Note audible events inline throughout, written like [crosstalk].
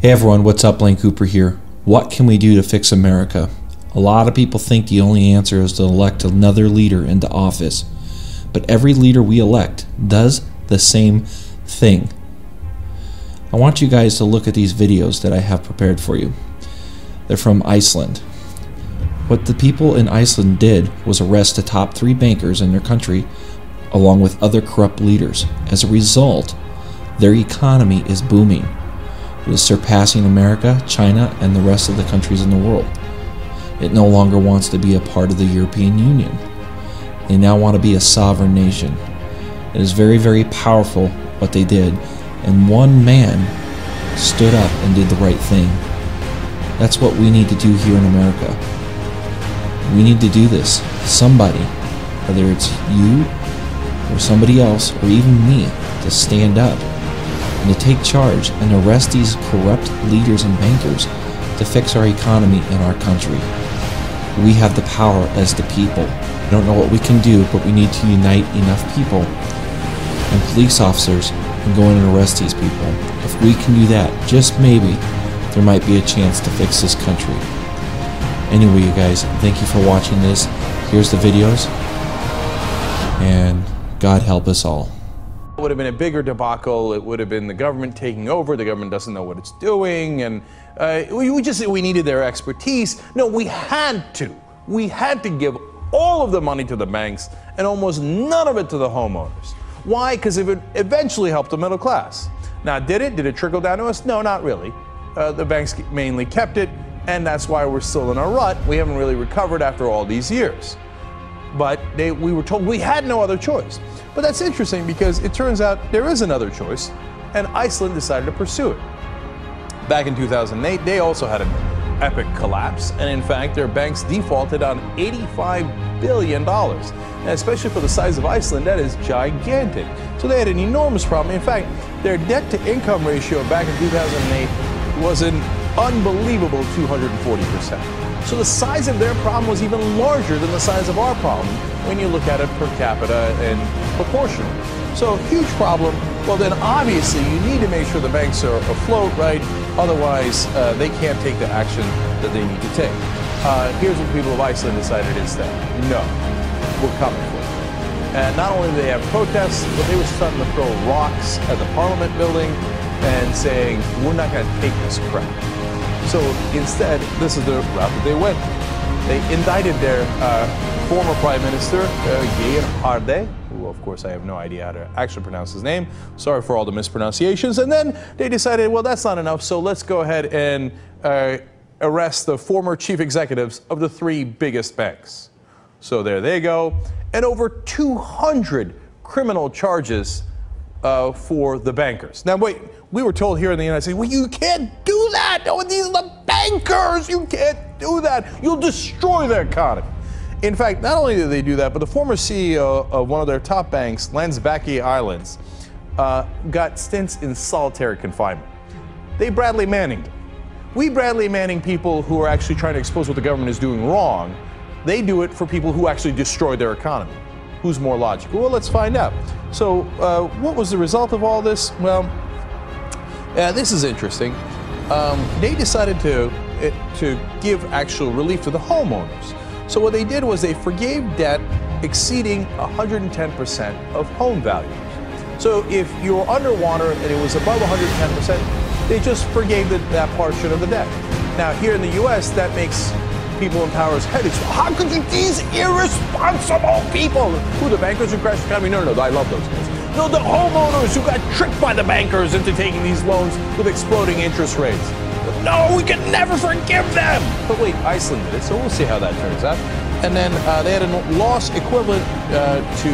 Hey everyone, what's up? Blaine Cooper here. What can we do to fix America? A lot of people think the only answer is to elect another leader into office. But every leader we elect does the same thing. I want you guys to look at these videos that I have prepared for you. They're from Iceland. What the people in Iceland did was arrest the top three bankers in their country along with other corrupt leaders. As a result, their economy is booming. It is surpassing America, China, and the rest of the countries in the world. It no longer wants to be a part of the European Union. They now want to be a sovereign nation. It is very, very powerful what they did, and one man stood up and did the right thing. That's what we need to do here in America. We need to do this. Somebody, whether it's you or somebody else or even me, to stand up and to take charge and arrest these corrupt leaders and bankers to fix our economy and our country. We have the power as the people. I don't know what we can do, but we need to unite enough people and police officers and go in and arrest these people. If we can do that, just maybe, there might be a chance to fix this country. Anyway, you guys, thank you for watching this. Here's the videos, and God help us all. It would have been a bigger debacle. It would have been the government taking over. The government doesn't know what it's doing, and uh, we, we just we needed their expertise. No, we had to. We had to give all of the money to the banks and almost none of it to the homeowners. Why? Because it would eventually help the middle class. Now, did it? Did it trickle down to us? No, not really. Uh, the banks mainly kept it, and that's why we're still in a rut. We haven't really recovered after all these years. But they, we were told we had no other choice. But that's interesting because it turns out there is another choice, and Iceland decided to pursue it. Back in 2008, they also had an epic collapse, and in fact, their banks defaulted on $85 billion. And especially for the size of Iceland, that is gigantic. So they had an enormous problem. In fact, their debt to income ratio back in 2008 was an unbelievable 240%. So the size of their problem was even larger than the size of our problem when you look at it per capita and proportional. So huge problem. Well, then obviously you need to make sure the banks are afloat, right? Otherwise, uh, they can't take the action that they need to take. Uh, here's what people of Iceland decided instead. No, we're coming for you. And not only did they have protests, but they were starting to throw rocks at the parliament building and saying, we're not going to take this crap. So instead, this is the route that they went. They indicted their uh, former prime minister, uh, Geir Haarde, who of course I have no idea how to actually pronounce his name. Sorry for all the mispronunciations. And then they decided, well, that's not enough, so let's go ahead and uh, arrest the former chief executives of the three biggest banks. So there they go. And over 200 criminal charges uh, for the bankers. Now, wait, we were told here in the United States, well, you can't do that. Oh, these are the bankers. You can't do that. You'll destroy their economy. In fact, not only did they do that, but the former CEO of one of their top banks, Landsbanki Islands, uh, got stints in solitary confinement. They Bradley Manning. We Bradley Manning people who are actually trying to expose what the government is doing wrong, they do it for people who actually destroy their economy. Who's more logical? Well, let's find out. So, uh, what was the result of all this? Well, uh, this is interesting. Um, they decided to to give actual relief to the homeowners. So what they did was they forgave debt exceeding 110% of home values. So if you were underwater and it was above 110%, they just forgave the, that portion of the debt. Now here in the U.S., that makes people in power's head explode. How could you, these irresponsible people, who the bankers who crashed the economy? No, no, no, I love those guys. No, the homeowners who got tricked by the bankers into taking these loans with exploding interest rates. No, we can never forgive them. But wait, Iceland did it, so we'll see how that turns out. And then uh, they had a loss equivalent uh, to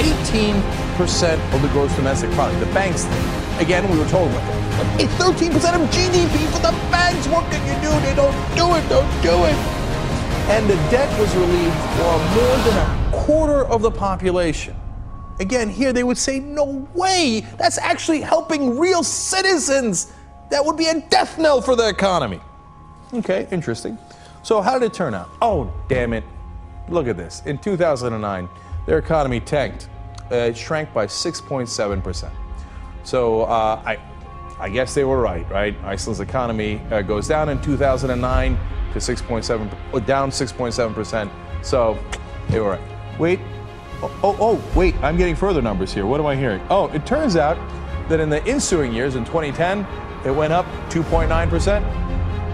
18% of the gross domestic product. The banks. Again, we were told, about it's 13% of GDP for the banks. What can you do? They don't do it. Don't do it. And the debt was relieved for more than a quarter of the population. Again, here they would say, no way. That's actually helping real citizens. That would be a death knell for the economy. Okay, interesting. So, how did it turn out? Oh, damn it. Look at this. In 2009, their economy tanked. Uh, it shrank by 6.7%. So, uh, I, I guess they were right, right? Iceland's economy uh, goes down in 2009 to 6.7, uh, down 6.7%. So they were right. Wait, oh, oh, oh, wait, I'm getting further numbers here. What am I hearing? Oh, it turns out that in the ensuing years, in 2010, it went up 2.9%.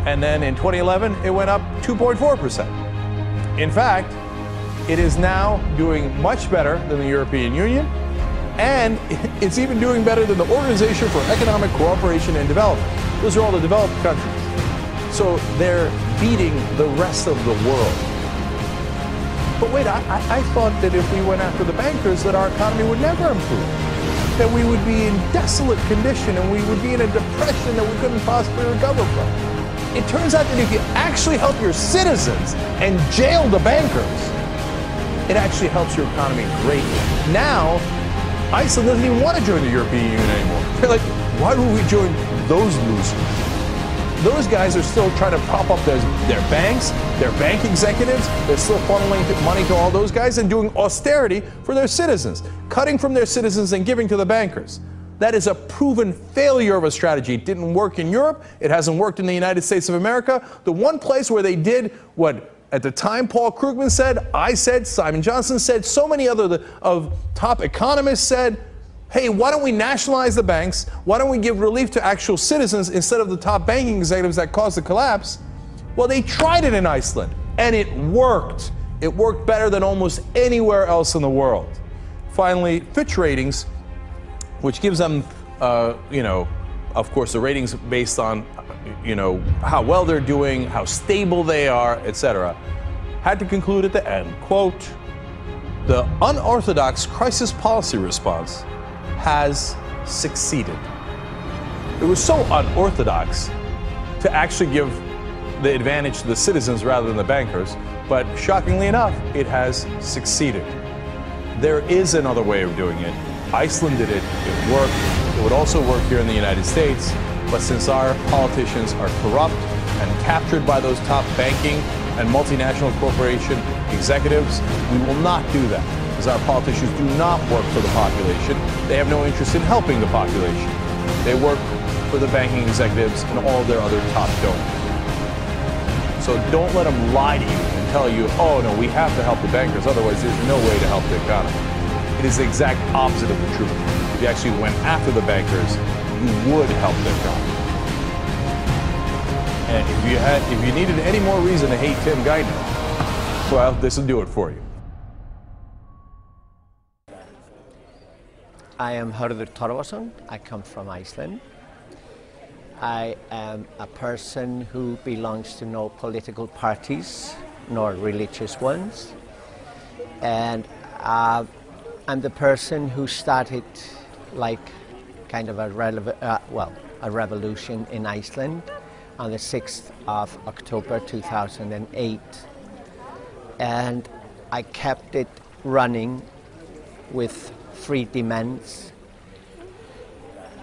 And then in 2011, it went up 2.4%. In fact, it is now doing much better than the European Union and [laughs] it's even doing better than the Organization for Economic Cooperation and Development. Those are all the developed countries. So they're beating the rest of the world. But wait, I, I, thought that if we went after the bankers, that our economy would never improve. That we would be in desolate condition and we would be in a depression that we couldn't possibly recover from. It turns out that if you actually help your citizens and jail the bankers, it actually helps your economy greatly. Now, Iceland doesn't even want to join the European Union anymore. [laughs] They're like, why would we join those losers? Those guys are still trying to prop up their, their banks, their bank executives. They're still funneling money to all those guys and doing austerity for their citizens, cutting from their citizens and giving to the bankers. That is a proven failure of a strategy. It didn't work in Europe. It hasn't worked in the United States of America. The one place where they did what at the time, Paul Krugman said, I said, Simon Johnson said, so many other of top economists said, hey, why don't we nationalize the banks? Why don't we give relief to actual citizens instead of the top banking executives that caused the collapse? Well, they tried it in Iceland, and it worked. It worked better than almost anywhere else in the world. Finally, Fitch Ratings, which gives them, uh, you know, of course, the ratings based on you know, how well they're doing, how stable they are, etc., had to conclude at the end, quote, the unorthodox crisis policy response has succeeded. It was so unorthodox to actually give the advantage to the citizens rather than the bankers, but shockingly enough, it has succeeded. There is another way of doing it. Iceland did it, it worked. It would also work here in the United States. But since our politicians are corrupt and captured by those top banking and multinational corporation executives, we will not do that. Our politicians do not work for the population. They have no interest in helping the population. They work for the banking executives and all their other top donors. So don't let them lie to you and tell you, oh no, we have to help the bankers, otherwise there's no way to help the economy. It is the exact opposite of the truth. If you actually went after the bankers, you would help their economy. And if you had, if you needed any more reason to hate Tim Geithner, well, this will do it for you. I am Hörður Torfason. I come from Iceland. I am a person who belongs to no political parties nor religious ones. And uh, I'm the person who started like kind of a, uh, well, a revolution in Iceland on the 6th of October 2008. And I kept it running with three demands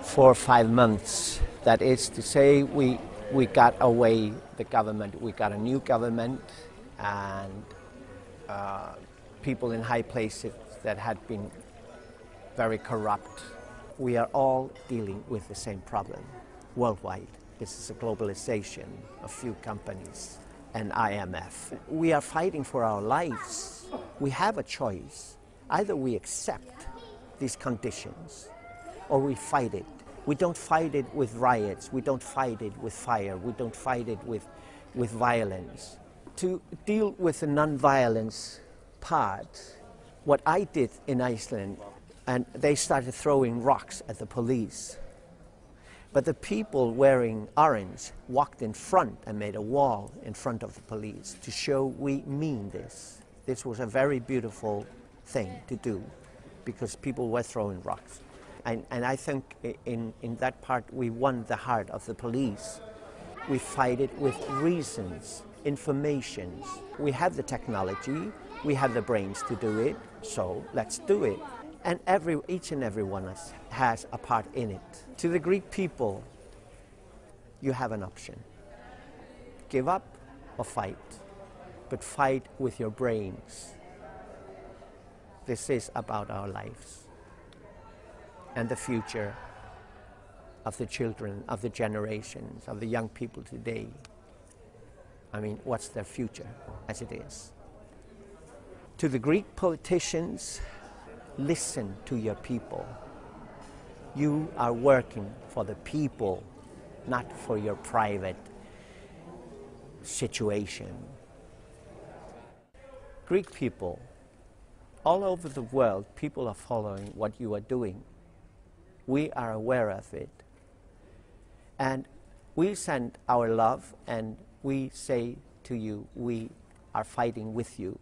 for five months. That is to say, we, we got away the government, we got a new government, and uh, people in high places that had been very corrupt we are all dealing with the same problem worldwide. This is a globalization of few companies and IMF. We are fighting for our lives. We have a choice. Either we accept these conditions or we fight it. We don't fight it with riots. We don't fight it with fire. We don't fight it with, with violence. To deal with the non-violence part, what I did in Iceland and they started throwing rocks at the police. But the people wearing orange walked in front and made a wall in front of the police to show we mean this. This was a very beautiful thing to do because people were throwing rocks. And, and I think in, in that part we won the heart of the police. We fight it with reasons, informations. We have the technology, we have the brains to do it, so let's do it. And every, each and every one of us has a part in it. To the Greek people, you have an option. Give up or fight, but fight with your brains. This is about our lives and the future of the children, of the generations, of the young people today. I mean, what's their future as it is? To the Greek politicians, listen to your people. You are working for the people, not for your private situation. Greek people, all over the world, people are following what you are doing. We are aware of it. And we send our love and we say to you, we are fighting with you.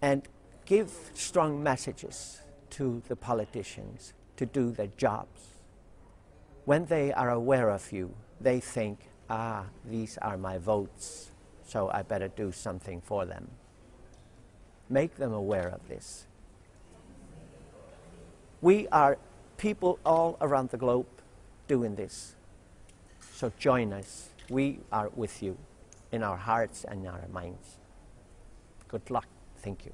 And give strong messages to the politicians to do their jobs. When they are aware of you, they think, ah, these are my votes, so I better do something for them. Make them aware of this. We are people all around the globe doing this. So join us. We are with you in our hearts and our minds. Good luck. Thank you.